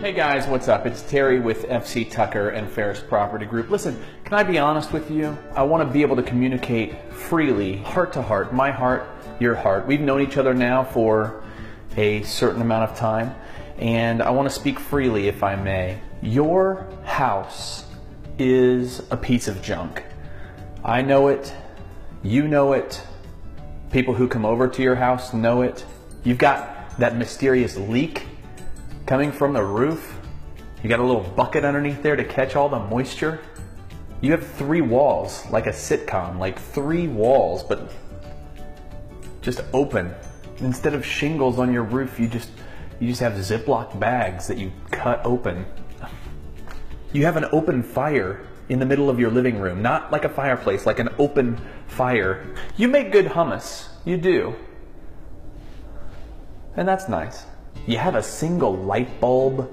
Hey guys, what's up? It's Terry with FC Tucker and Ferris Property Group. Listen, can I be honest with you? I want to be able to communicate freely, heart to heart, my heart, your heart. We've known each other now for a certain amount of time, and I want to speak freely if I may. Your house is a piece of junk. I know it, you know it, people who come over to your house know it. You've got that mysterious leak coming from the roof. You got a little bucket underneath there to catch all the moisture. You have three walls, like a sitcom, like three walls, but just open. Instead of shingles on your roof, you just you just have Ziploc bags that you cut open. You have an open fire in the middle of your living room, not like a fireplace, like an open fire. You make good hummus, you do. And that's nice. You have a single light bulb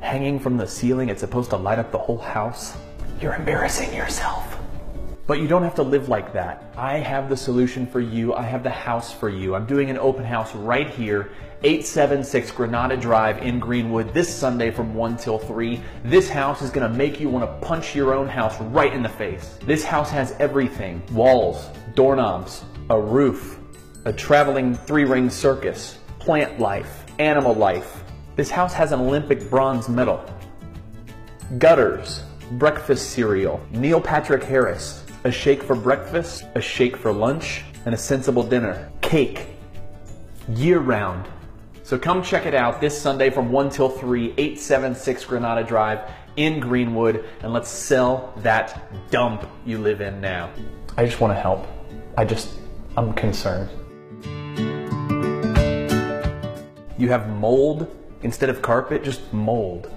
hanging from the ceiling. It's supposed to light up the whole house. You're embarrassing yourself. But you don't have to live like that. I have the solution for you. I have the house for you. I'm doing an open house right here, 876 Granada Drive in Greenwood this Sunday from 1 till 3. This house is gonna make you wanna punch your own house right in the face. This house has everything walls, doorknobs, a roof, a traveling three ring circus, plant life, animal life. This house has an Olympic bronze medal. Gutters, breakfast cereal, Neil Patrick Harris, a shake for breakfast, a shake for lunch, and a sensible dinner. Cake, year round. So come check it out this Sunday from 1 till 3, 876 Granada Drive in Greenwood, and let's sell that dump you live in now. I just want to help. I just, I'm concerned. You have mold instead of carpet, just mold.